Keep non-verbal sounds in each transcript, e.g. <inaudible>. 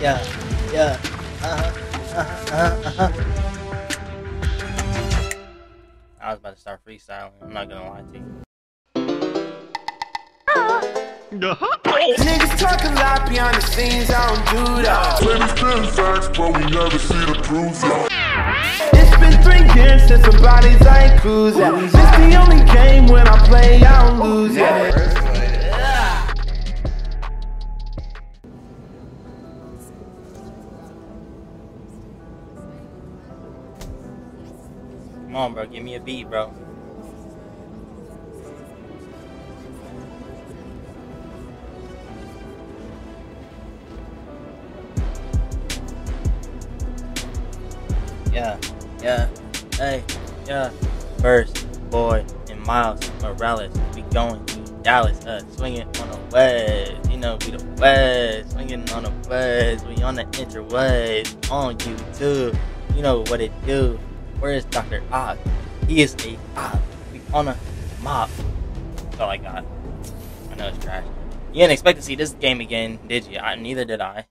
yeah, yeah. Uh-huh, uh-huh, uh-huh, uh-huh. I was about to start freestyling. I'm not gonna lie to you. Niggas talk a lot behind the scenes, I don't do that. Plenty spin facts, but we never see the truth, y'all. It's been three years since some bodies I ain't cruising. This the only game when I play, I don't lose it. On, bro. Give me a beat, bro. Yeah, yeah, hey, yeah. First, boy, and Miles Morales. We going to Dallas, uh, swinging on the west. You know, we the west, swinging on the west. We on the interwest, on YouTube. You know what it do. Where is Dr. Ock? He is a op. We on a mob. That's all I got. I know it's trash. You didn't expect to see this game again, did you? I, neither did I.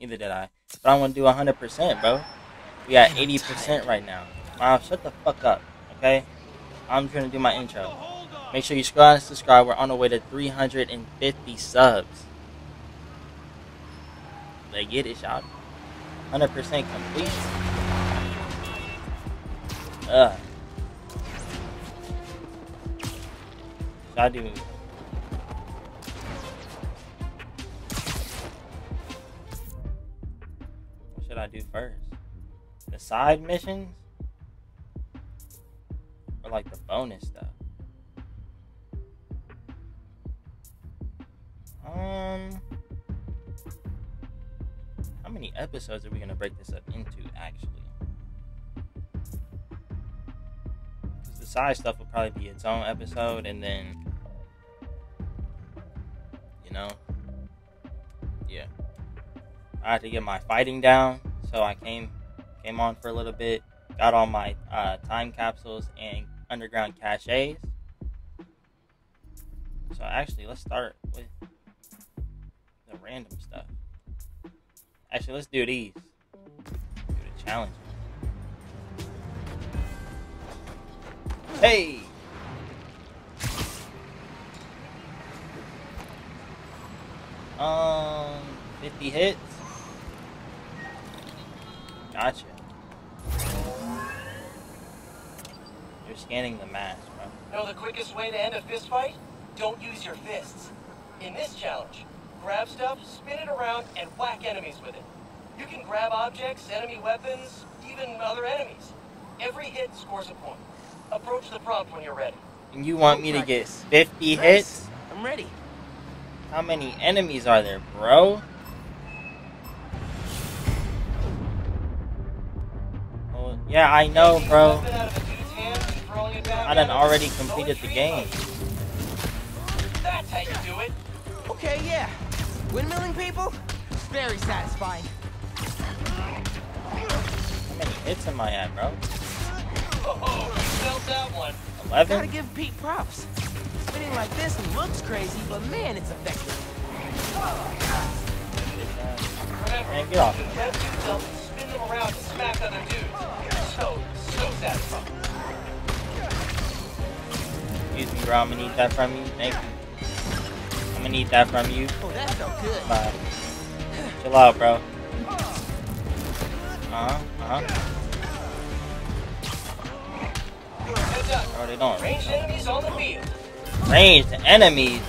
Neither did I. But I want to do 100%, bro. We at 80% right now. Miles, shut the fuck up, okay? I'm trying to do my intro. Make sure you scroll and subscribe. We're on the way to 350 subs. Let's get it, shot. 100% complete. Ugh. I do? What should I do first? The side missions? Or like the bonus stuff? Um, how many episodes are we gonna break this up into actually? Side stuff will probably be its own episode, and then, you know, yeah, I had to get my fighting down, so I came came on for a little bit, got all my uh, time capsules and underground caches. So actually, let's start with the random stuff. Actually, let's do these. Do the challenge. Hey! Um, 50 hits. Gotcha. You're scanning the mask, bro. Know the quickest way to end a fist fight? Don't use your fists. In this challenge, grab stuff, spin it around, and whack enemies with it. You can grab objects, enemy weapons, even other enemies. Every hit scores a point. Approach the prompt when you're ready. And you want me to get 50 hits? I'm ready. How many enemies are there, bro? Oh, yeah, I know, bro. Weapon out of a dude's hand, throwing it back I done already completed the game. That's how you do it. Okay, yeah. Windmilling people? Very satisfying. How many hits am I at, bro? Felt that one. Gotta give Pete props. Spinning like this looks crazy, but man, it's effective. Remember, Man, get off. grab yourself and spin them around to smack other dudes. So, so satisfying. Excuse me, bro. I'm gonna need that from you. Thank you. I'm gonna need that from you. Oh, that felt good. Bye. Chill out, bro. Uh-huh, uh-huh. Up. They don't Ranged enemies on the field. ranged enemies.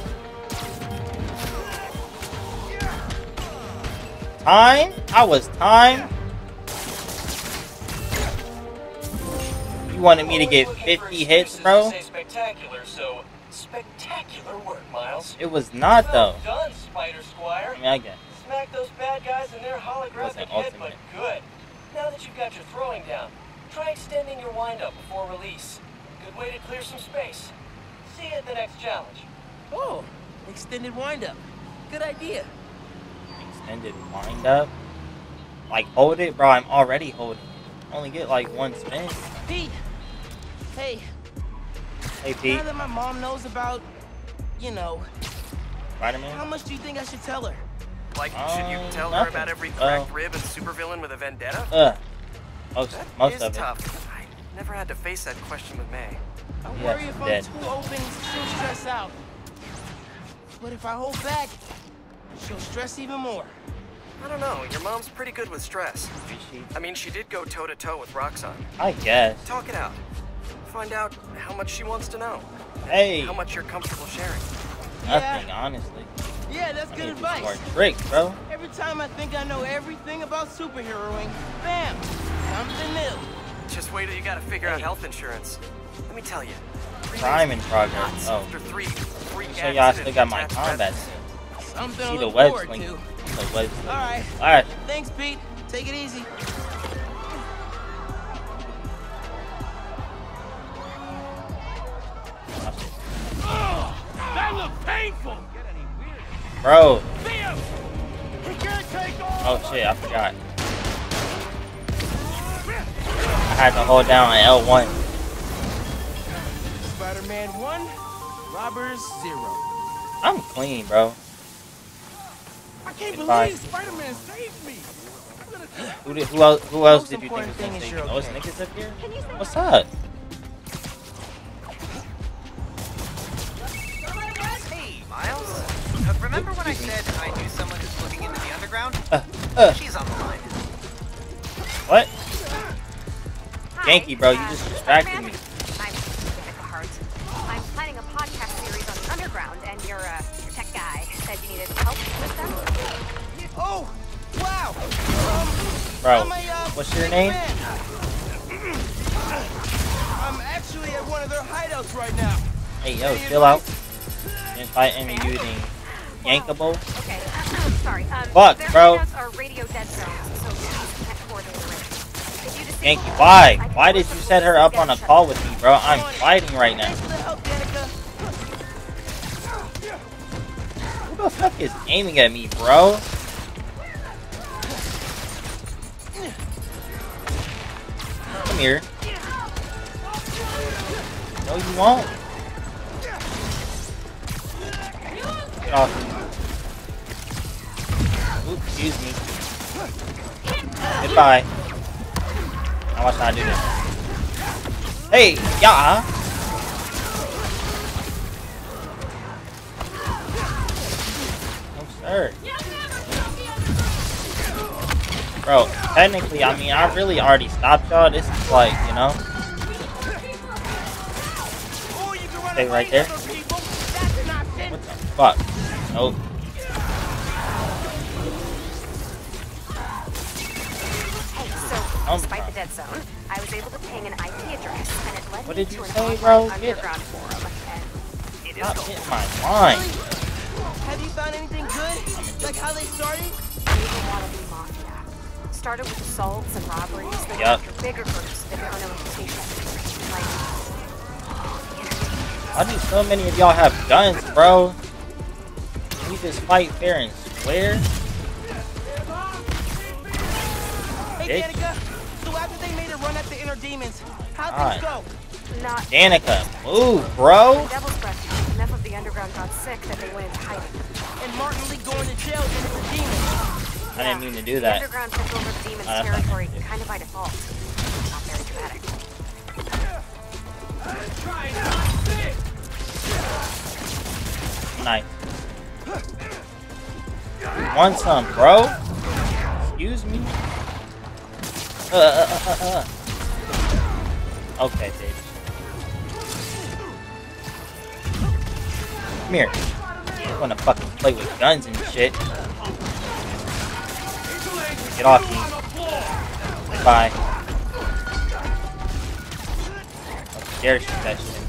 Time? I was time? You wanted me to get Always looking for 50 hits, bro? spectacular, so spectacular work, Miles. It was not, Well though. done, Spider Squire. I mean, I guess. Smack those bad guys in their holographic head, but good. Now that you've got your throwing down, try extending your windup before release. Good way to clear some space. See you at the next challenge. Oh, extended windup. Good idea. Extended wind up. Like, hold it? Bro, I'm already holding it. Only get like one spin. Pete, hey, Hey, Pete. now that my mom knows about, you know, Spider how much do you think I should tell her? Like, should you Um, tell her about every Uh, cracked rib and supervillain with a vendetta? Uh, most That most is of it. tough. I never had to face that question with May. I Yeah, worry if I'm dead. too open, she'll stress out. But if I hold back, she'll stress even more. I don't know. Your mom's pretty good with stress. I mean, she did go toe to toe with Roxxon. I guess. Talk it out. Find out how much she wants to know. Hey, How much you're comfortable sharing. nothing honestly. Yeah, that's I good need to do some more advice. tricks, bro. Every time I think I know everything about superheroing, bam, something new. Just wait till you gotta figure out health insurance. Let me tell you. Crime in progress. Oh, after three freak so y'all still accident got my attached combat residents. suit. Something See to the look web forward to. The web All right, Alright. thanks, Pete. Take it easy. That looked painful. Bro. Liam, we can't take oh, all. Oh shit, I forgot. I had to hold down an L1. Spider-Man 1, Robbers 0. I'm clean, bro. I can't Goodbye. believe Spider-Man saved me. Who, did, who else? Who else did you think was gonna thing is take you're it? Oh, it's okay. niggas up here. What's up? Hey, Miles. Uh, remember when I said I knew someone who's looking into the underground? Uh, uh, She's on the line. what? Hi, Ganke, bro, you uh, just distracted me. I'm Rebecca Hart. I'm planning a podcast series on the underground, and your, uh, your tech guy said you needed help with them. Oh, wow. Um, Bro, a, uh, what's your name? I'm actually at one of their hideouts right now. Hey, yo, chill out. Didn't fight any using Yankable. Okay, <clears throat> sorry. Um, Fuck, their bro. hideouts are radio dead zones, so please can't coordinate the range. If you disable Ganke, why? Why did you set her up on a call with me, bro? I'm fighting right now. Who the fuck is aiming at me, bro? Come here. No, you won't. Get off. Oops, excuse me. Goodbye. Now watch how I do this. Hey, yeah. No, sir. Bro, technically, I mean, I really already stopped y'all. This is like, you know, Stay right there. what the fuck? Nope. Um, despite the dead zone, I was able to ping an IP address, and it led What me did to you an say, online bro? Get- underground forum, and it is Stop gold. my line. Have you found anything good? Like how they started? Evil wannabe mafia. Started with assaults and robberies, then Yup. after bigger groups that earn a reputation. Like, Why do so many of y'all have guns, bro? We just fight fair and square. Hey, Danika. So after they made a run at the inner demons, how'd God. things go? not Danika, move, bro. Devil's Breath. Enough of the underground got sick that they went into hiding. And Martin Lee going to jail then it's a demon. I didn't mean to do The that. underground took over the demon's that's not territory, kind of by default. Not very dramatic. Nice. You want some, bro? Excuse me. Uh, uh, uh, uh, uh. Okay, bitch. Come here. You wanna fucking play with guns and shit? Get off me. Bye. How dare that shit?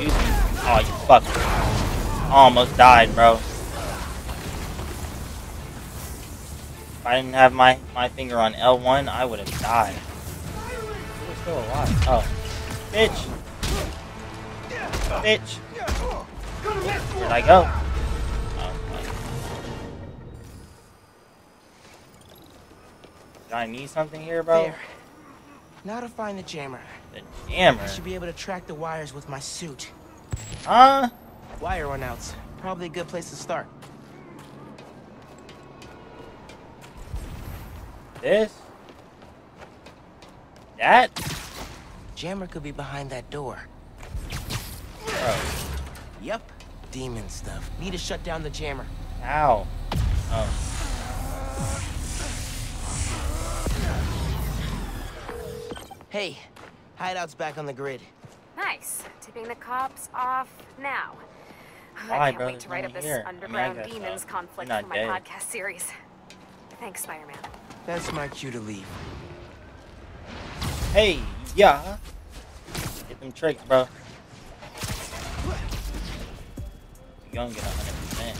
Me. Oh, you fucker. Almost died, bro. If I didn't have my, my finger on L1, I would have died. Was still alive. Oh. Bitch. Bitch. Where'd I go? Oh, my. I need something here, bro? There. Now to find the jammer. The jammer. I should be able to track the wires with my suit. Huh? Wire runouts. Probably a good place to start. This? That? Jammer could be behind that door. Bro. Yep. Demon stuff. Need to shut down the jammer. Ow. Oh. Hey, hideout's back on the grid. Nice. Tipping the cops off now. Why, <sighs> I can't bro? wait to write up this here. I mean, I underground demons uh, conflict for my dead. podcast series. Thanks, Spider-Man. That's my cue to leave. Hey, yeah. Get them tricks, bro. You gonna get 100%.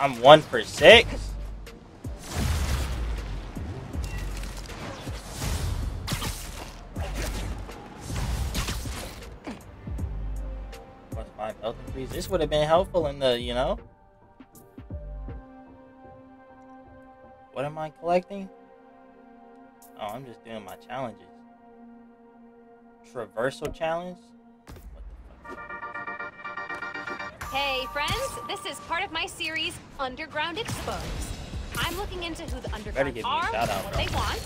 I'm one for six? Plus five health increase. This would have been helpful in the, you know? Am I collecting? Oh, I'm just doing my challenges. Traversal challenge? Hey, friends, this is part of my series, Underground Exposed. I'm looking into who the Underground are, out, what bro. they want,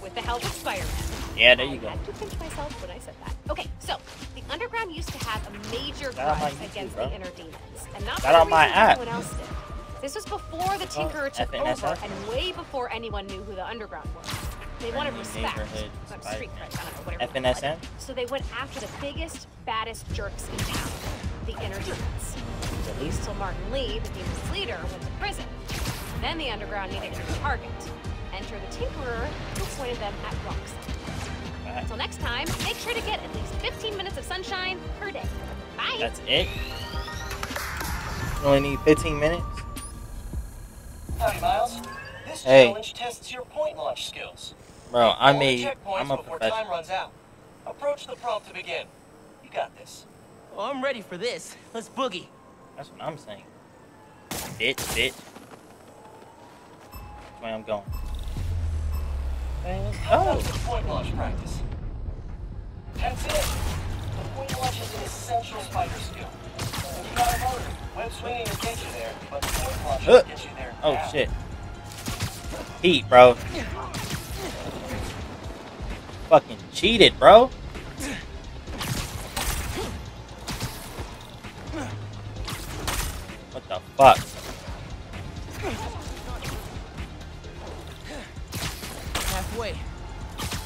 with the help of Spider-Man. Yeah, there you I go. had to pinch myself when I said that. Okay, so the Underground used to have a major grudge against bro. the Inner Demons, and not out the my app. everyone else did. This was before the oh, Tinkerer took FNSF? over, and way before anyone knew who the Underground was. They wanted respect, street cred, I don't know, whatever. FNSM? So they went after the biggest, baddest jerks in town, the Inner Demons. At least till Martin Lee, the Demons' leader, went to prison. Then the Underground needed a target. Enter the Tinkerer, who pointed them at Roxxon. Until next time, make sure to get at least 15 minutes of sunshine per day. Bye! That's it? You only need 15 minutes? Howdy, Miles. This Hey. challenge tests your point launch skills. Bro, I All the made. checkpoints I'm a before professional. time runs out. Approach the prompt to begin. You got this. Oh, I'm ready for this. Let's boogie. That's what I'm saying. Bitch, bitch. That's where I'm going. Man, Welcome Oh! to point launch practice. That's it. The point launch is an essential spider skill. You got a motor. Web swinging will get you there, but the point launch Uh, will get you there. Oh now. shit. Heat, bro. Fucking cheated, bro. What the fuck? Halfway.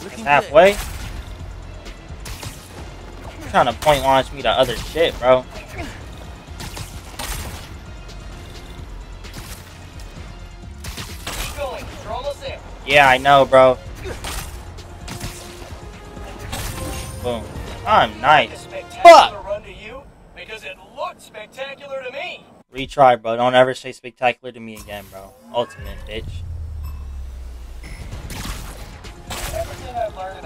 Looking Halfway? trying to point launch me to other shit, bro. Yeah, I know, bro. Boom. I'm nice. Fuck! run to you because it looked spectacular to me. Retry, bro. Don't ever say spectacular to me again, bro. Ultimate, bitch. Everything I've learned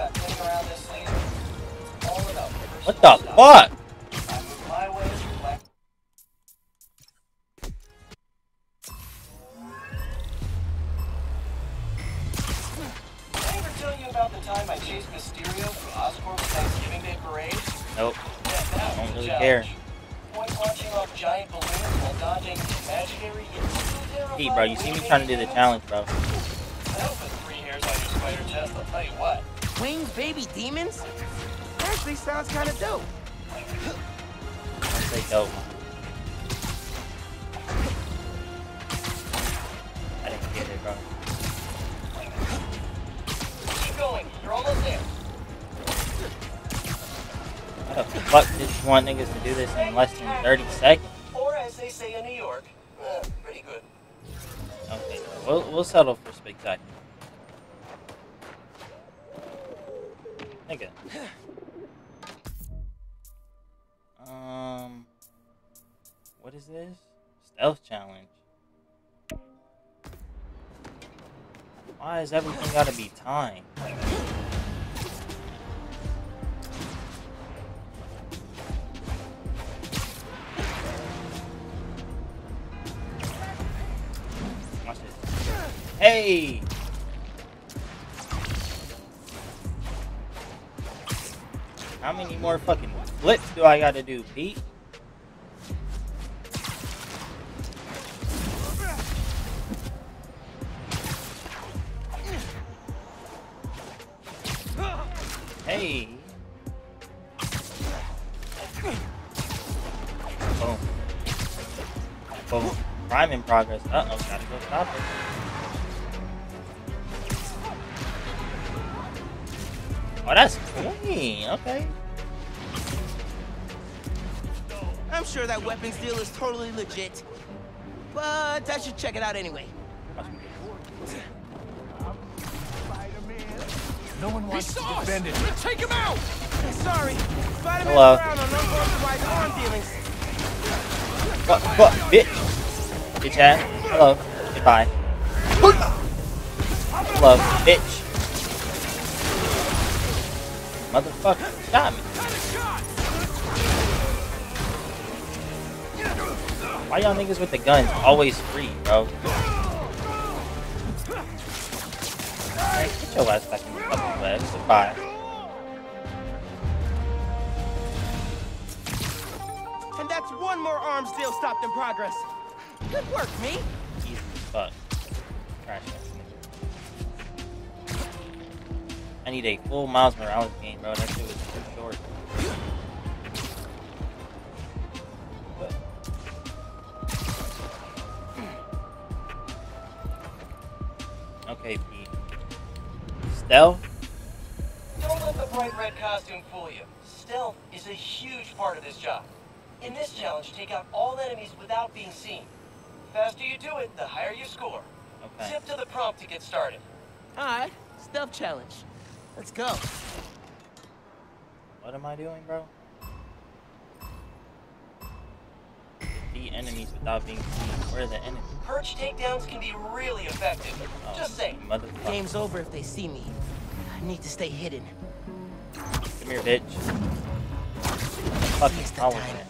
trying to do the challenge, bro. That'll put three hairs on your spider chest, I'll tell you what. Winged baby demons? Actually sounds kind of dope. Don't say dope. I didn't get it, bro. Keep going, you're almost there. How the fuck did you want niggas to do this in less than 30 seconds? Or as they say in New York, we'll, we'll settle for spectacular. Nigga. <sighs> Um, what is this? Stealth challenge. Why is everything gotta be timed? Hey! How many more fucking flips do I gotta do, Pete? Hey! Boom. Boom. Prime in progress. Uh-oh, gotta go stop it. Oh, that's clean. Okay. I'm sure that weapons deal is totally legit. But I should check it out anyway. Must be. No one wants to defend it. Take him out! Sorry. Spider-Man Hello. frowned on unauthorized arm dealings. Fuck, fuck, bitch. Bitch ass. Hello. Goodbye. Hello, bitch. Motherfucker, shot me. Why y'all niggas with the guns always free, bro? Hey, get your ass back in the fucking web. Goodbye. And that's one more arms deal stopped in progress. Good work, me. Easy as fuck. Trash I need a full Miles Morales game, bro. That shit was too short. Okay, Pete. Stealth? Don't let the bright red costume fool you. Stealth is a huge part of this job. In this challenge, take out all enemies without being seen. faster you do it, the higher you score. Okay. Zip to the prompt to get started. Alright, stealth challenge. Let's go. What am I doing, bro? Defeat enemies without being seen. Where are the enemies? Perch takedowns can be really effective. Oh, Just saying. Motherfucker. Game's over if they see me. I need to stay hidden. Come here, bitch. Fucking Waste of power time. man.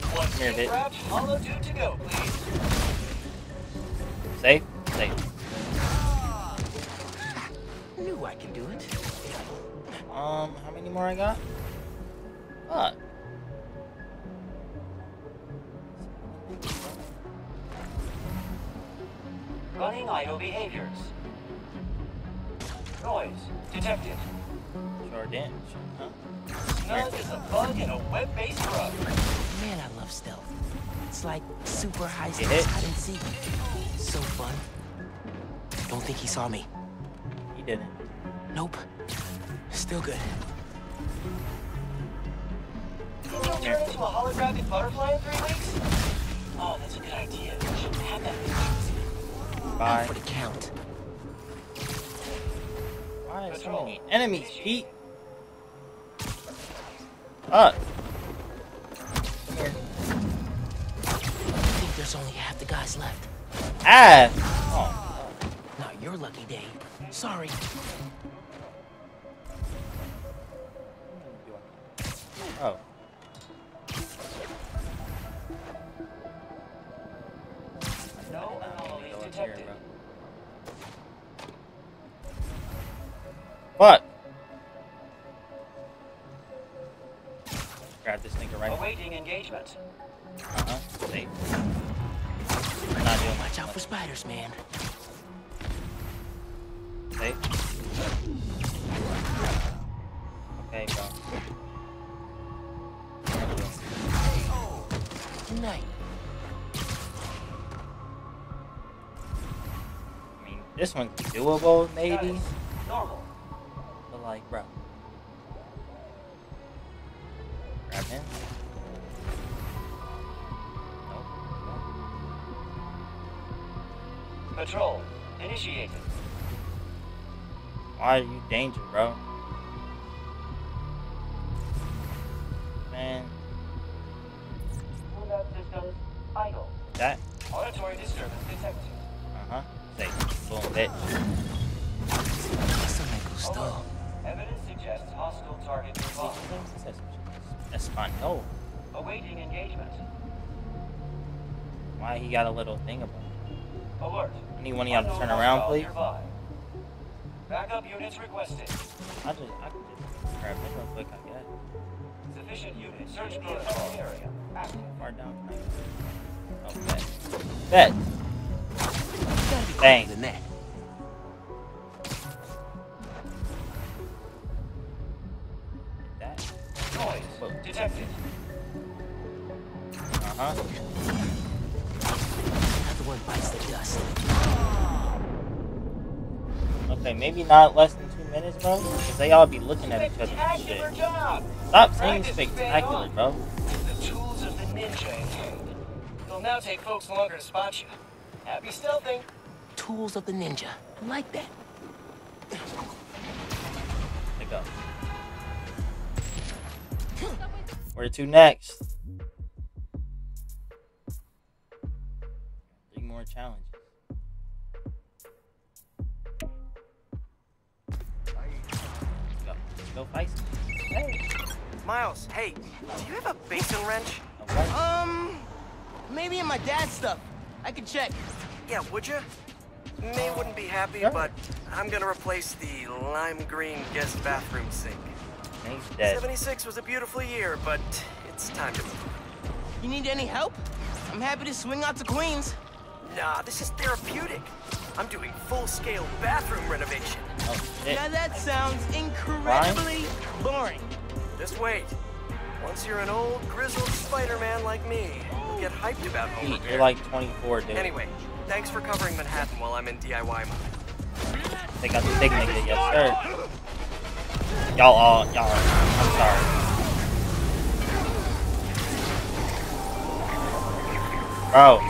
Come here, bitch. hollow dude to go, please. Safe? Safe. I knew I can do it. Um, how many more I got? Fuck. Running idle behaviors. Noise detected. Sure didn't. Huh? Snug is a bug in a web-based rug. Man, I love stealth. It's like super high Get stakes it? hide and seek. So fun. Don't think he saw me. He didn't. Nope. Still good. Think you'll turn into a holographic butterfly in three weeks? Oh, that's a good idea. You should have that. Out Bye. for the count. Why are so many enemies, Pete? Fuck. Come here. I think there's only half the guys left. Ah! Oh, Not your lucky day. Sorry. Doable, maybe. Normal. But like, bro. Grab him. Nope. Patrol. Initiated. Why are you danger, bro? Search protocol oh. area. Ah, Active. Far down. Okay. Bet. Thanks. Than that. Detected. Uh-huh. Another one bites the dust. Okay, maybe not less than two minutes, bro. Because they all be looking at each other and shit. Stop saying Practice is spectacular, bro. The tools of the ninja in hand. It'll now take folks longer to spot you. Happy stealthing. Tools of the ninja. I like that. Pick up. Where to next? Three more challenges. Go. Go fight. Hey. Miles, hey, do you have a basin wrench? Um, maybe in my dad's stuff. I can check. Yeah, would you? May wouldn't be happy, Sure. but I'm gonna replace the lime green guest bathroom sink. Name's dead. 76 was a beautiful year, but it's time to move. You need any help? I'm happy to swing out to Queens. Nah, this is therapeutic. I'm doing full-scale bathroom renovation. Oh. Now that sounds incredibly boring. Just wait. Once you're an old, grizzled Spider-Man like me, you'll get hyped about home. You're like 24, dude. Anyway, thanks for covering Manhattan while I'm in DIY mode. They got the big nigga, yes sir. Y'all all, y'all, I'm sorry. Bro.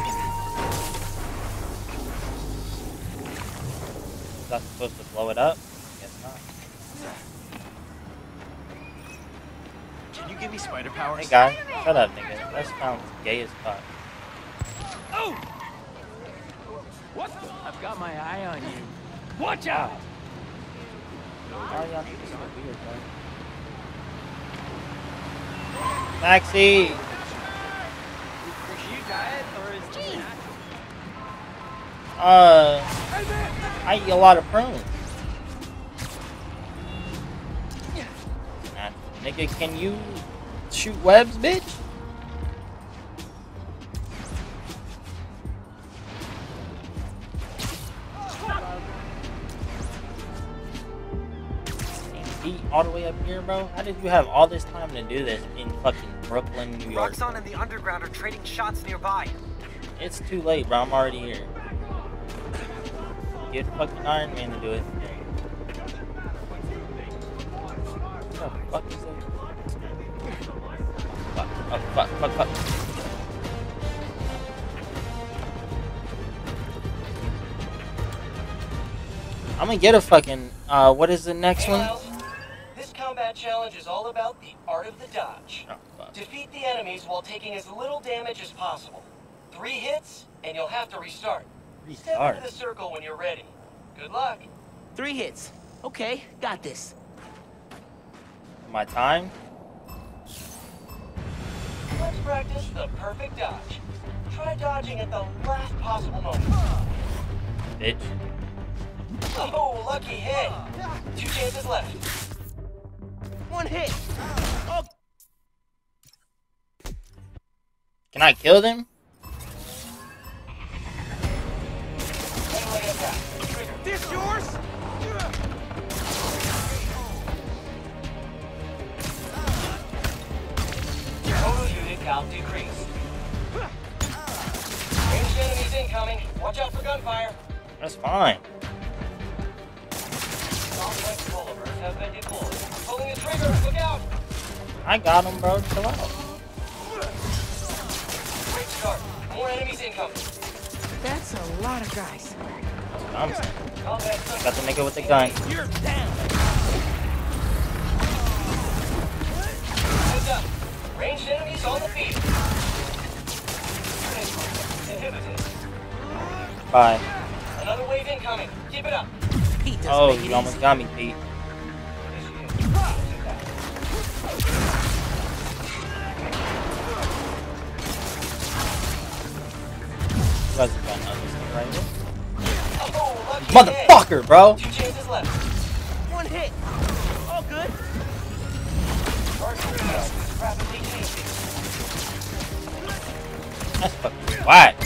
I supposed to blow it up? Guess not. Can you give me spider powers? Hey guy, shut up nigga. That sounds gay as fuck. Oh! What? I've got my eye on you. Watch out! Why y'all niggas so weird, bro? Maxie! Uh, I eat a lot of prunes. Nah, nigga, can you shoot webs, bitch? All the way up here, bro. How did you have all this time to do this in fucking Brooklyn, New York? Roxxon and the Underground are trading shots nearby. It's too late, bro. I'm already here. Get fucking Iron Man to do it. What the fuck is that? Fuck, oh, fuck, fuck, fuck. I'm gonna get a fucking, uh, what is the next Hey, one? Miles. This combat challenge is all about the art of the dodge. Oh, fuck. Defeat the enemies while taking as little damage as possible. Three hits, and you'll have to restart. Restart? Step Restart. into the circle when you're ready. Good luck. Three hits. Okay, got this. My time? Let's practice the perfect dodge. Try dodging at the last possible moment. Bitch. Oh, lucky hit. Two chances left. One hit. Oh, Can I kill them? Melee attack. This yours? Count decreased. Ranged enemies incoming. Watch out for gunfire. That's fine. Complex bulletproof have been deployed. Pulling the trigger. Look out. I got him, bro. Chill out. Great start. More enemies incoming. That's a lot of guys. I'm saying. Combat Got the nigga with the gun. You're down. Heads up. Ranged enemies on the field. Inhibited. Bye. Another wave incoming. Keep it up. Pete Oh, make it you almost easy. got me, Pete. You guys have got nothing right here. Oh, lucky hit. Motherfucker, bro! Two chances left. One hit. That's fucking whack.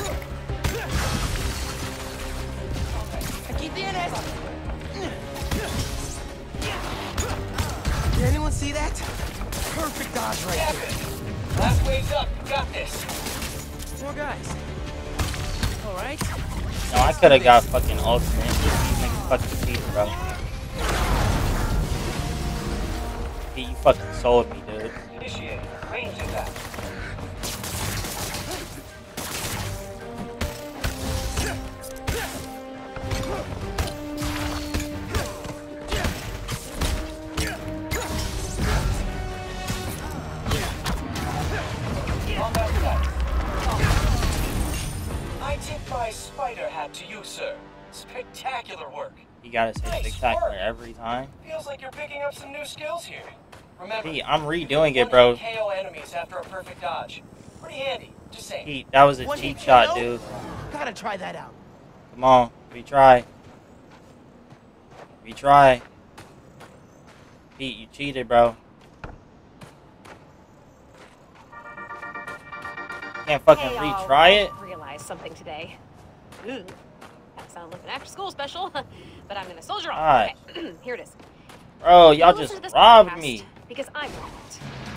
Aquí tienes. Did anyone see that? Perfect dodge right Tap there. Last wave's up. You got this. More guys. All right. No, I could have got fucking ultimate. These niggas fucking cheating, bro. Pete, you fucking sold me, dude. Initiate. Range attack. Combat gotta say Nice spectacular work. every time. Feels like you're picking up some new skills here. Remember, Pete, I'm redoing it, bro. KO enemies after a perfect dodge. Pretty handy. Just saying. Pete, that was a One cheap shot, KO? dude. Gotta try that out. Come on, we try. We try. Pete, you cheated, bro. Can't fucking hey, y'all, retry it? I realized something today. Ooh, that sounds like an after school special, <laughs> but I'm gonna soldier on. Okay, <clears throat> here it is. Bro, y'all just robbed me. Because I'm not.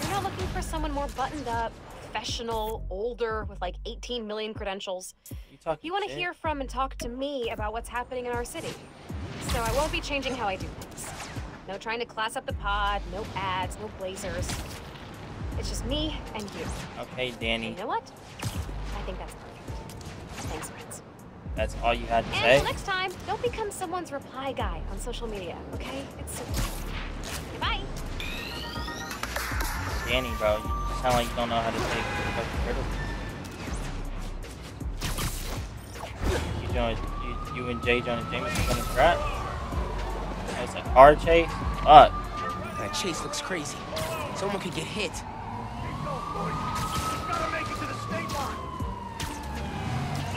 You're not looking for someone more buttoned up, professional, older, with like 18 million credentials. You You want to hear from and talk to me about what's happening in our city. So I won't be changing how I do things. No trying to class up the pod, no ads, no blazers. It's just me and you. Okay, And Danny. you know what? I think that's perfect. Thanks, friends. That's all you had to And say? until next time, don't become someone's reply guy on social media, okay? It's so Goodbye. Danny, bro. You sound like you don't know how to take fucking critical. You joined, you, you and J. Jonah Jameson gonna scrap? It's a car chase? Fuck. That chase looks crazy. Someone could get hit.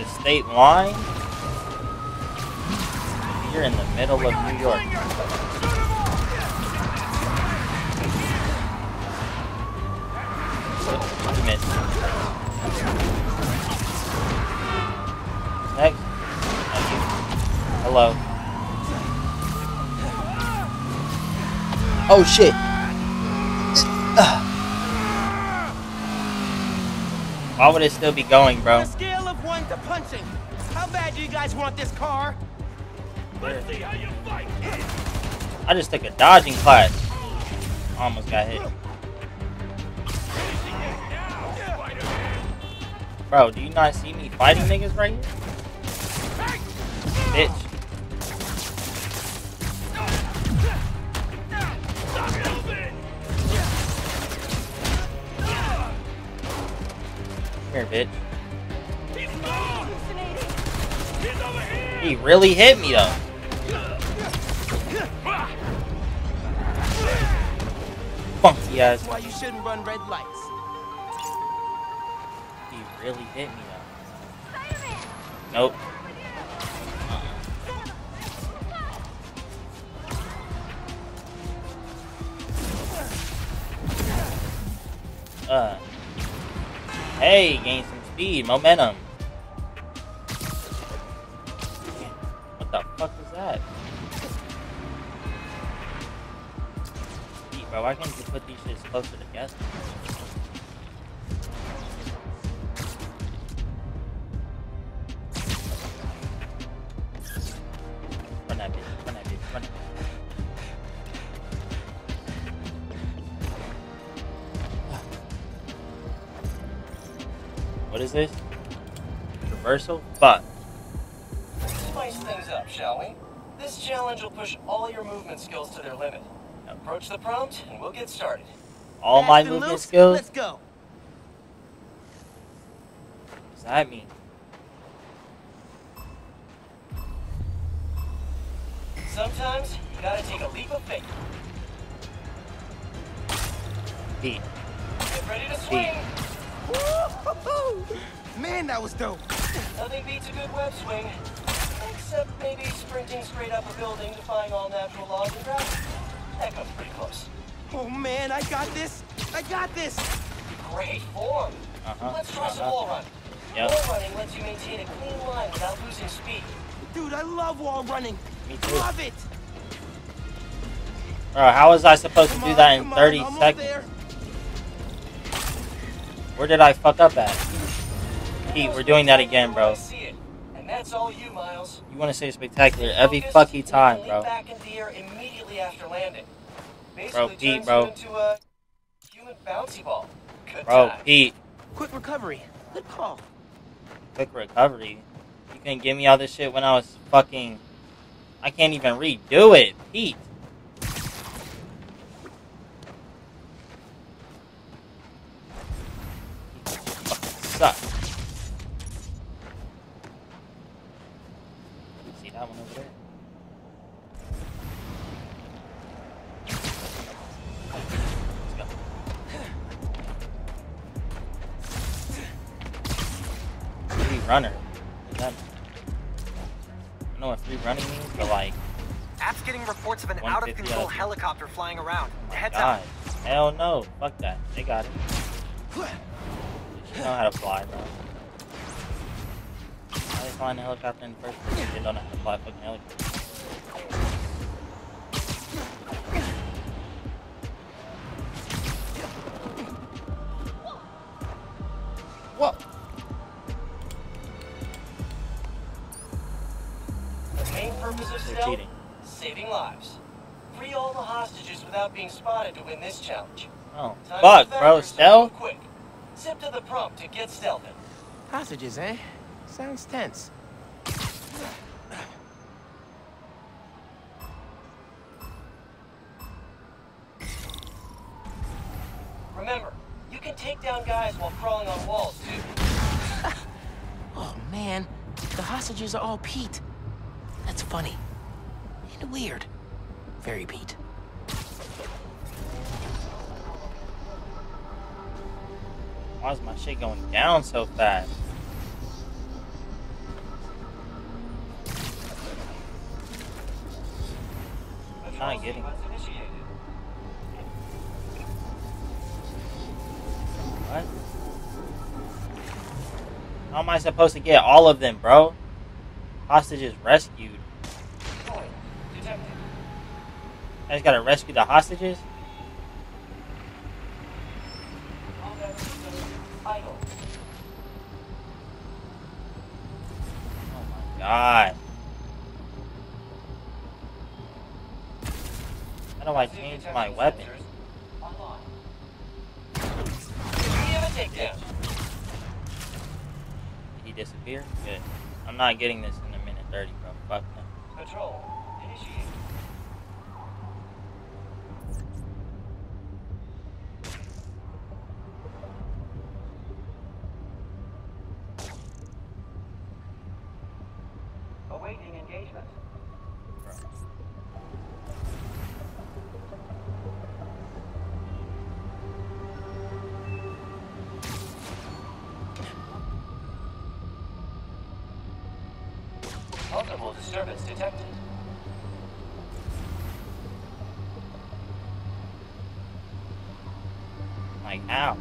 The state line? You're in the middle of New York. You missed. Next. Hello. Oh shit. Why would it still be going, bro? A scale of one to punching, how bad do you guys want this car? I just took a dodging class. Almost got hit. Bro, do you not see me fighting niggas right here? Bitch. Here, bitch. He really hit me though. Funky ass. Why you shouldn't run red lights. He really hit me though. Nope. Uh. Hey, gain some speed, momentum. Why can't you put these shits closer bitch, run it. What is this? Reversal? Fuck. Spice things up, shall we? This challenge will push all your movement skills to their limit. Approach the prompt, and we'll get started. All my Fast and movement loose? skills? Let's go. What does that mean? Sometimes you gotta take a leap of faith. Pete. Get ready to swing. Woo-hoo-hoo. Man, that was dope. Nothing beats a good web swing. Except maybe sprinting straight up a building, defying all natural laws of gravity. That comes pretty close. Oh man, I got this. I got this. Great form. Uh-huh. Let's try some uh-huh. wall running. Yep. Wall running lets you maintain a clean line without losing speed. Dude, I love wall running. Me too. Love it. Bro, how was I supposed to Come do on, that in come on, 30 seconds? there. Where did I fuck up at? Pete, we're doing that again, bro. I see it. And that's all you, Miles. You want to say spectacular every Focus, fucking time, bro. back into the air immediately after landing. Bro, Pete, bro. into a human bouncy ball. Good Bro, times. Pete, Quick recovery. Good call. quick recovery. You couldn't give me all this shit when I was fucking. I can't even redo it, Pete. You fucking suck. Runner. That? I don't know what free running means, but like, App's getting reports of an out. helicopter flying around. Oh Heads God, up. hell no, fuck that. They got it. You know how to fly, bro. How they flying a helicopter in the first place? They don't know how to fly a fucking helicopter. Purpose of They're stealth? cheating. Saving lives. Free all the hostages without being spotted to win this challenge. Oh, Time fuck, bro. Stealth? Quick. Zip to the prompt to get stealthing. Hostages, eh? Sounds tense. Remember, you can take down guys while crawling on walls too. <laughs> Oh man, the hostages are all Pete. Funny. And weird. Very Pete. Why is my shit going down so fast? I'm not getting. What? How am I supposed to get all of them, bro? Hostages rescued. Point detected. I just gotta rescue the hostages? Oh god. How do I change my weapon? Did he disappear? Good. I'm not getting this in a minute 30, bro. Fuck no. Patrol initiated. Awaiting engagement. Multiple disturbance detected. Like, ow.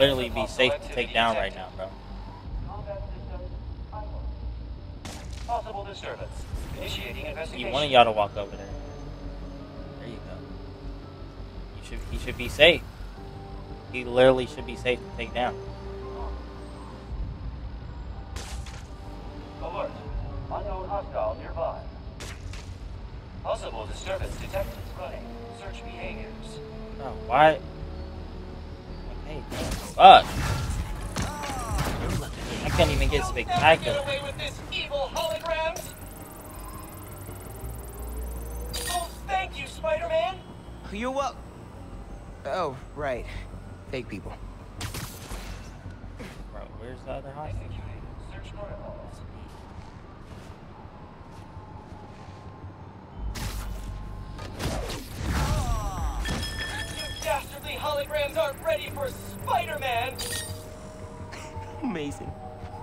Literally be safe to take down right now, bro. Possible disturbance. Initiating investigation. Need one y'all to walk over there. There you go. You should he should be safe. He literally should be safe to take down. Holograms aren't ready for Spider-Man! Amazing.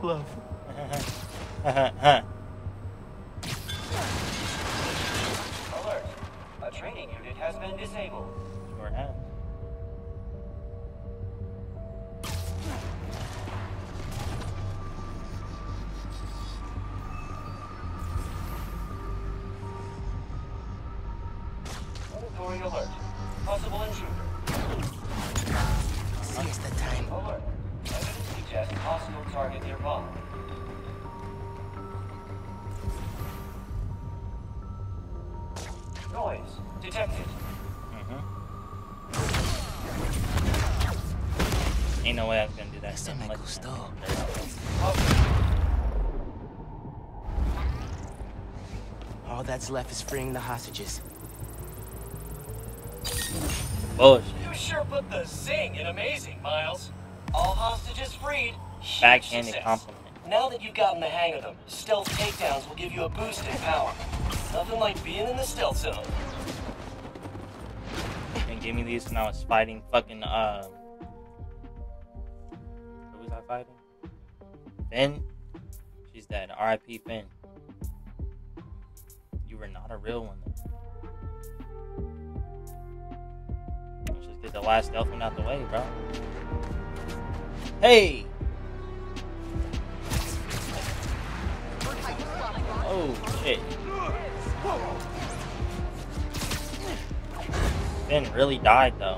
Love. <laughs> Alert. A training unit has been disabled. Sure has. That's left is freeing the hostages. Bullshit. You sure put the zing in amazing, Miles. All hostages freed. Huge Backhanded compliment. Now that you've gotten the hang of them, stealth takedowns will give you a boost in power. Nothing like being in the stealth zone. And give me these when I was fighting fucking uh who was I fighting? Phin? She's dead. R.I.P. Phin. You were not a real one. Let's just get the last stealth one out the way, bro. Hey! Oh shit. Phin really died though.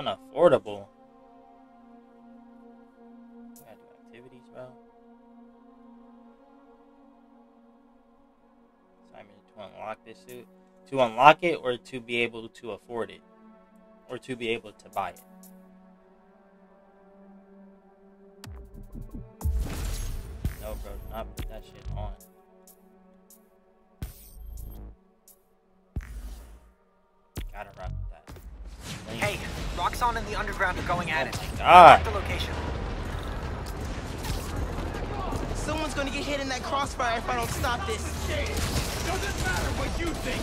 Unaffordable. I gotta do activities, bro. Simon to unlock this suit. To unlock it or to be able to afford it. Or to be able to buy it. No bro, do not put that shit on. Gotta rock that. Link. Hey, Roxxon and the Underground are going at it. Ah. The location. Someone's gonna get hit in that crossfire if I don't stop this. Doesn't matter what you think.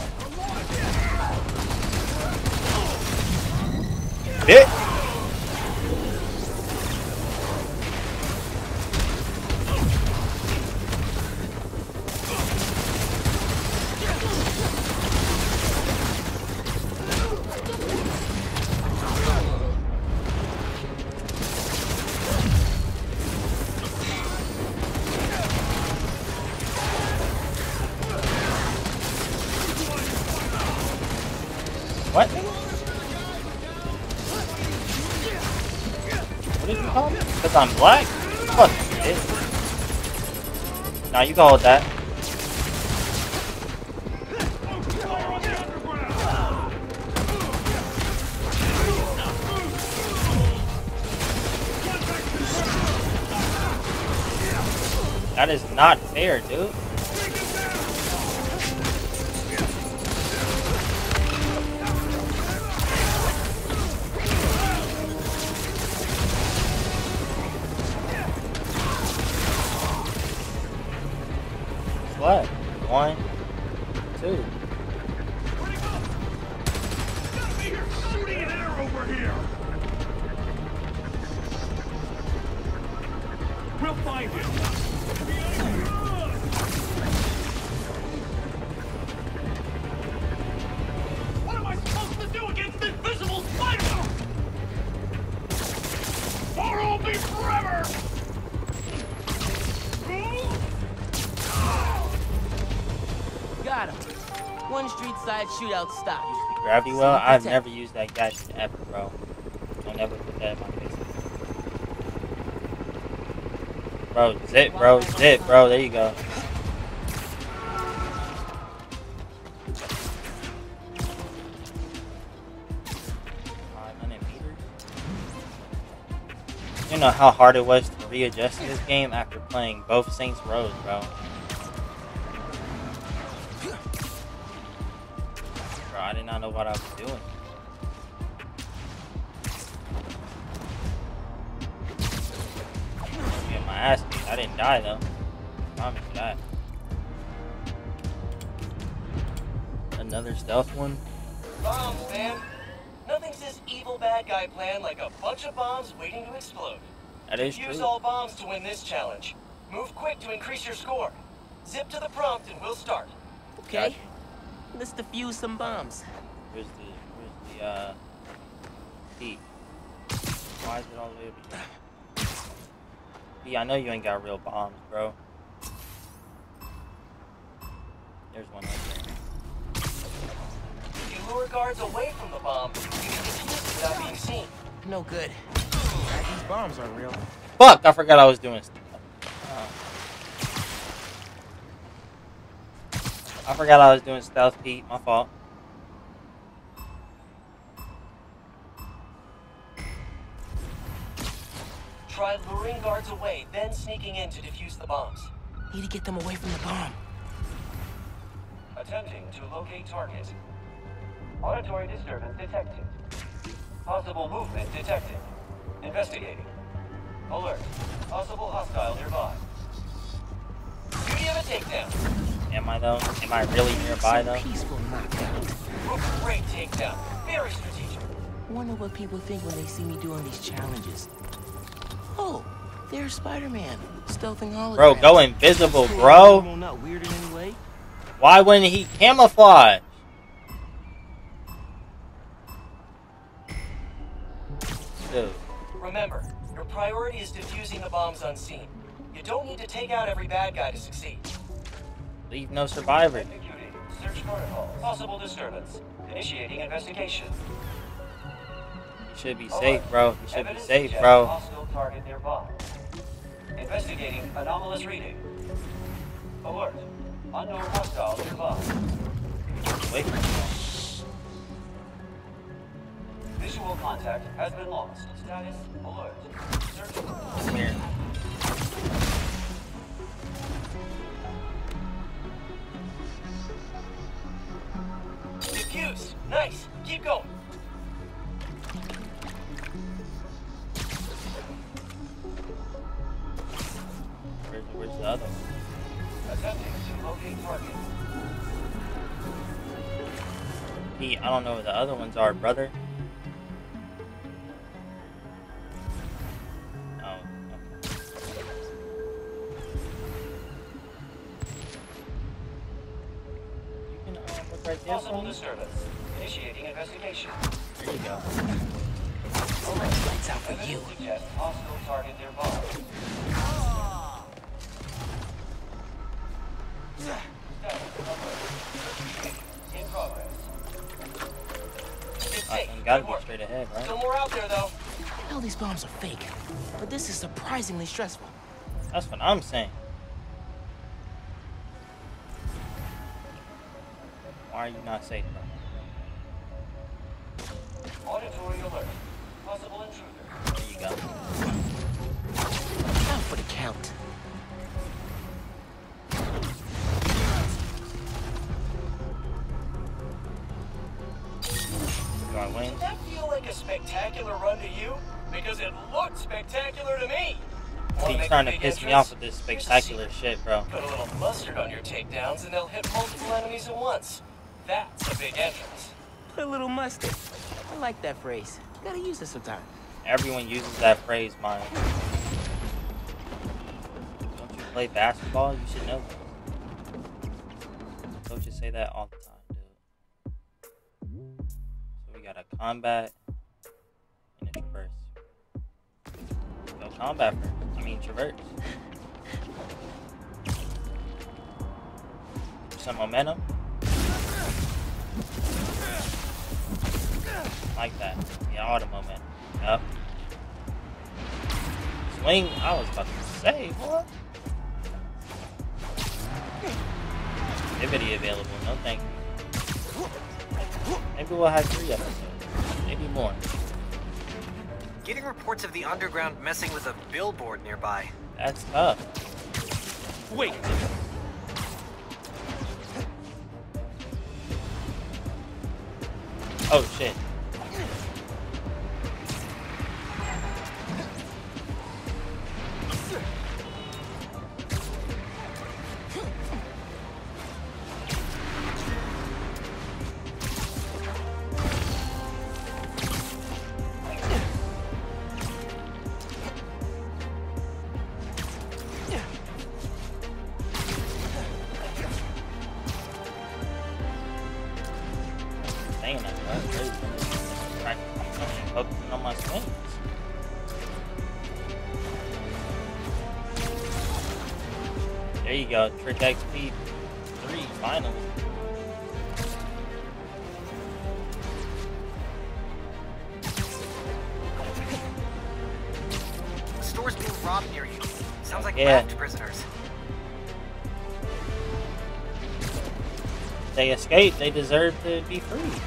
It. What? I'm black? Fuck bitch. Nah, you can hold that. That is not fair, dude. One street side shootout stop. The gravity well, I've never used that gadget ever, bro. Don't ever put that in my face. Bro, zip, bro, zip, bro. There you go. You know how hard it was to readjust this game after playing both Saints Rows, bro. Know what I was doing. Get my ass beat. I didn't die though. Promise you that. Another stealth one. Bombs, man. Nothing says evil bad guy plan like a bunch of bombs waiting to explode. That is Use true. all bombs to win this challenge. Move quick to increase your score. Zip to the prompt and we'll start. Okay. Let's defuse some bombs. Where's the where's the uh P? Why is it all the way up here? <laughs> P, I know you ain't got real bombs, bro. There's one right there. You lure guards away from the bomb, you can defuse it without being seen. No good. These bombs aren't real. Fuck! I forgot I was doing stuff. Oh. I forgot I was doing stealth Pete. My fault. Try luring guards away, then sneaking in to defuse the bombs. Need to get them away from the bomb. Attempting to locate target. Auditory disturbance detected. Possible movement detected. Investigating. Alert. Possible hostile nearby. Duty of a takedown. Am I though? Am I really nearby though? Peaceful knockout. Ooh, Great takedown. Very strategic. Wonder what people think when they see me doing these challenges. Oh, there's Spider-Man, stealthing holograms. Bro, go invisible, bro. Not weird in any way. Why wouldn't he camouflage? Dude, Remember, your priority is defusing the bombs unseen. You don't need to take out every bad guy to succeed. leave no survivor. Executing search protocol. Possible disturbance. Initiating investigation. Should be safe, bro. You should be safe, bro. Hostile target nearby. Investigating anomalous reading. Alert. Unknown hostile nearby. Wait for me. Visual contact has been lost. Status alert. Search. Come here. Diffuse. Nice. Keep going. Where's, the other one? Attempting to locate target. Pete, I don't know where the other ones are, brother. Oh, okay. You can uh, look right there for me. disturbance. Initiating investigation. There you go. Lights out for you. Suggests hostile target nearby. Status alert. In progress. It's safe. you gotta be straight ahead, right? Still more out there though. I know these bombs are fake, but this is surprisingly stressful. That's what I'm saying. Why are you not safe, spectacular shit, bro. Put a little mustard on your takedowns and they'll hit multiple enemies at once. That's a big entrance. Put a little mustard. I like that phrase. Gotta use it sometime. Everyone uses that phrase, man. Don't you play basketball? You should know that. Coaches say that all the time, dude. So we got a combat and a traverse. Go combat first. I mean traverse. Some momentum. Like that. Yeah, all the momentum. Yep. Swing. I was about to say, what? Activity available. No thank you. Maybe we'll have three episodes. Maybe more. Getting reports of the underground messing with a billboard nearby. That's tough. Wait. Oh shit. Trick XP 3 finally. Store's being robbed near you. Sounds like Yeah. prisoners. They escaped, they deserve to be free.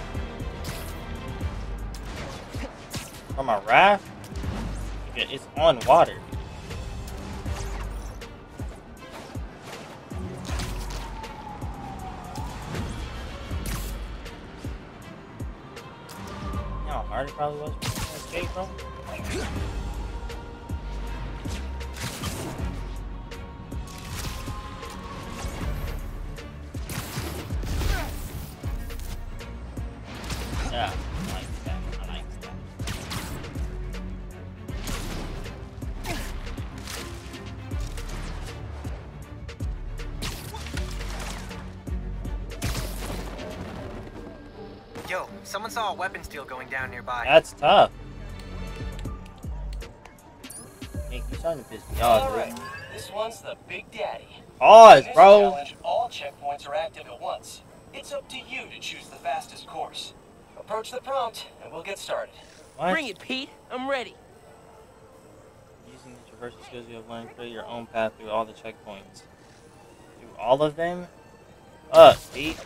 Someone saw a weapons deal going down nearby. That's tough. Nick, you starting to piss me off, dude. Alright, this one's the Big Daddy. Pause, In bro. challenge, all checkpoints are active at once. It's up to you to choose the fastest course. Approach the prompt, and we'll get started. What? Bring it, Pete. I'm ready. Using the traversal skills you have learned, create your own path through all the checkpoints. Through all of them? Up, Pete.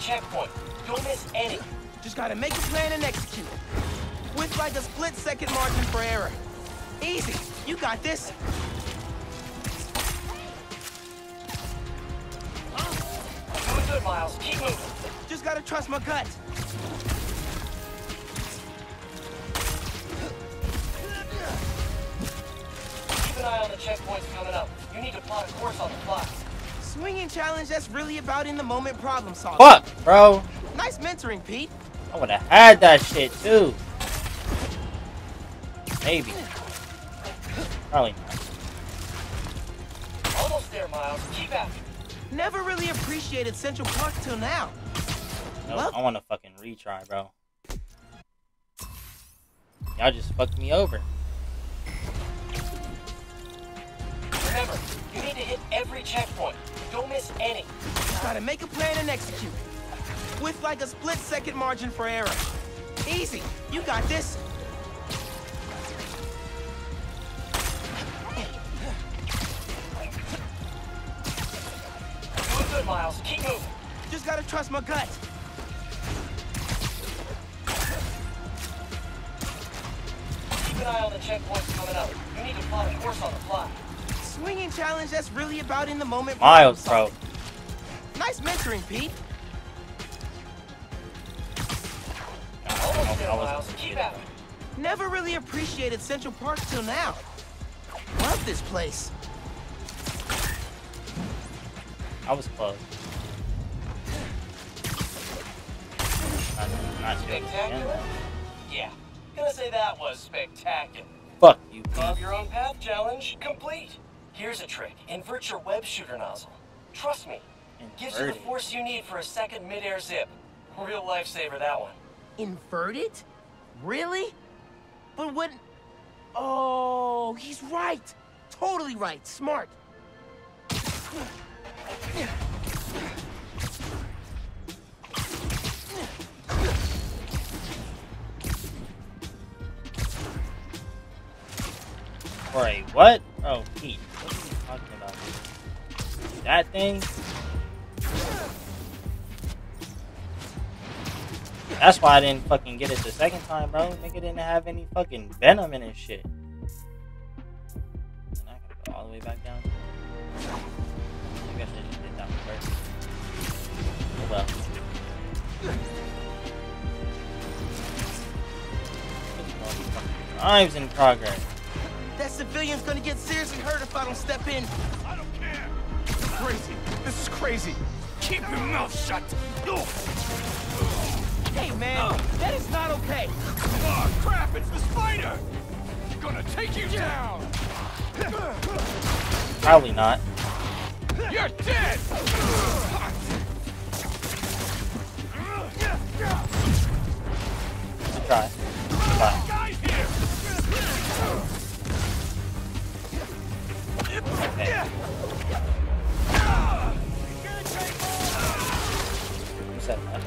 Checkpoint. Don't miss any. Just gotta make a plan and execute. With like a split second margin for error. Easy. You got this. Doing good, Miles. Keep moving. Just gotta trust my gut. Keep an eye on the checkpoints coming up. You need to plot a course on the fly. Swinging challenge that's really about in the moment problem solving. Fuck, bro. Nice mentoring, Pete. I would have had that shit too. Maybe. Probably not. Almost there, Miles. Keep after. Never really appreciated Central Park till now. Nope, I want to fucking retry, bro. Y'all just fucked me over. Remember, you need to hit every checkpoint. Don't miss any. Just gotta make a plan and execute. With like a split second margin for error. Easy. You got this. Doing good, Miles. Keep moving. Just gotta trust my gut. Keep an eye on the checkpoints coming up. You need to plot a course on the fly. Swinging challenge that's really about in the moment Miles, bro. Nice mentoring, Pete. Almost there, I was- Miles. Keep after. Never really appreciated Central Park till now. Love this place. I was close. Not, not. Spectacular? Yeah. Gonna say that was spectacular. Fuck you, Carve your own path challenge complete. Here's a trick. Invert your web shooter nozzle. Trust me. Gives you the force you need for a second mid-air zip. Real lifesaver, that one. Inverted? Really? But what? Oh. He's right. Totally right. Smart. For a what? Oh, Pete. That thing? That's why I didn't fucking get it the second time, bro. Nigga didn't have any fucking venom in his shit. And I gotta go all the way back down. I should did that one first. Oh well. Crimes in progress. That civilian's gonna get seriously hurt if I don't step in. I don't care. Crazy. This is crazy. Keep your mouth shut. Hey, man, uh. that is not okay. Oh, crap, it's the spider. Gonna take you down. Probably not. You're dead. Good try. Bye. Okay. Said that?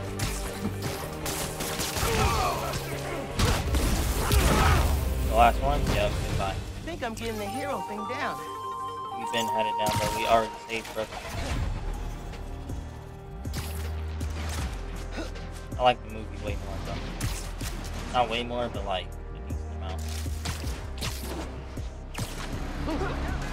The last one? Yep, goodbye. I think I'm getting the hero thing down. We've been headed down, but we already saved brother. I like the movie way more though. Not way more, but like a decent amount. <laughs>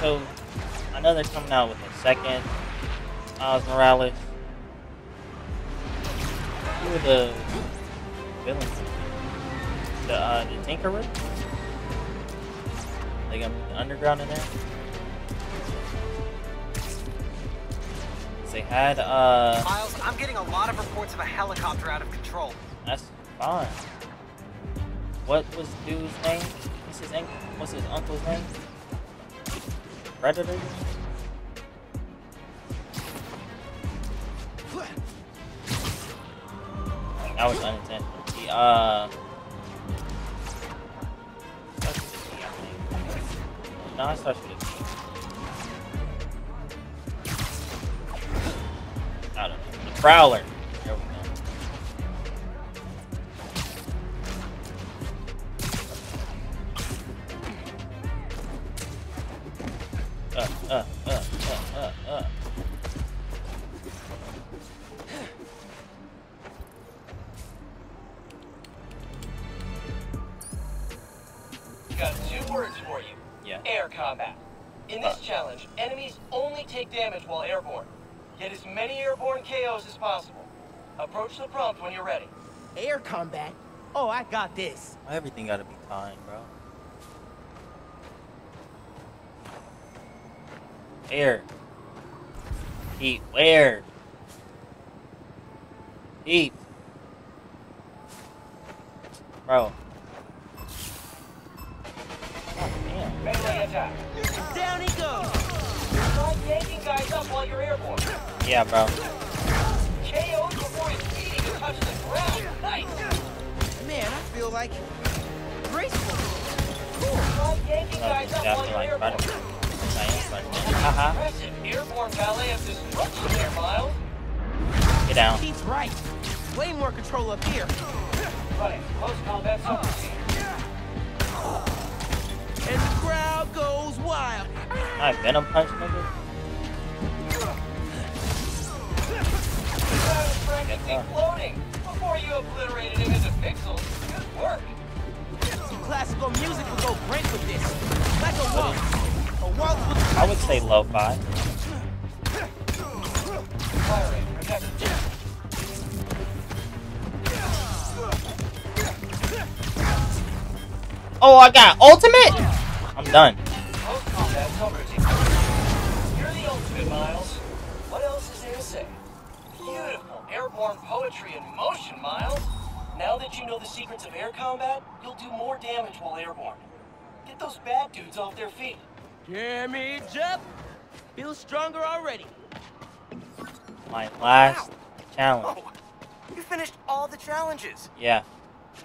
So, I know they're coming out with a second Miles Morales. Who are the villains? The, uh, the Tinkerer? They gonna the underground in there? They had, uh, Miles, I'm getting a lot of reports of a helicopter out of control. that's fine. What was dude's name? What's his, what's his uncle's name? That was unintentional. The, uh... starts with a T, I. No, it starts with don't know. The Prowler. Everything gotta be feel like graceful. Try yanking guys up guy while for you're like airborne. I am Spider-Man. Haha. Airborne ballet of destruction there, Miles. Get down. Pete's right. Way more control up here. Running close combat. And the crowd goes wild. My Venom Punch, nigga. I was practically floating before you obliterated him into pixels. Work. Some classical music would go great with this. Like a waltz. A waltz with I would say lo-fi. Oh, I got ultimate? I'm done. Secrets of air combat, you'll do more damage while airborne. Get those bad dudes off their feet. Damage Jeff! Feel stronger already. My last challenge. Oh, you finished all the challenges. Yeah.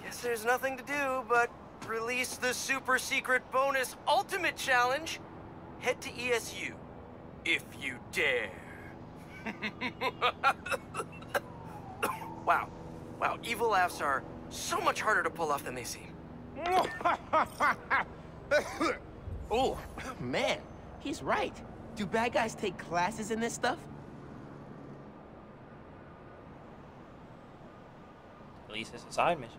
Guess there's nothing to do but release the super secret bonus ultimate challenge. Head to ESU. If you dare. <laughs> wow. Wow, evil laughs are so much harder to pull off than they seem. <laughs> oh, man, he's right. Do bad guys take classes in this stuff? At least it's a side mission.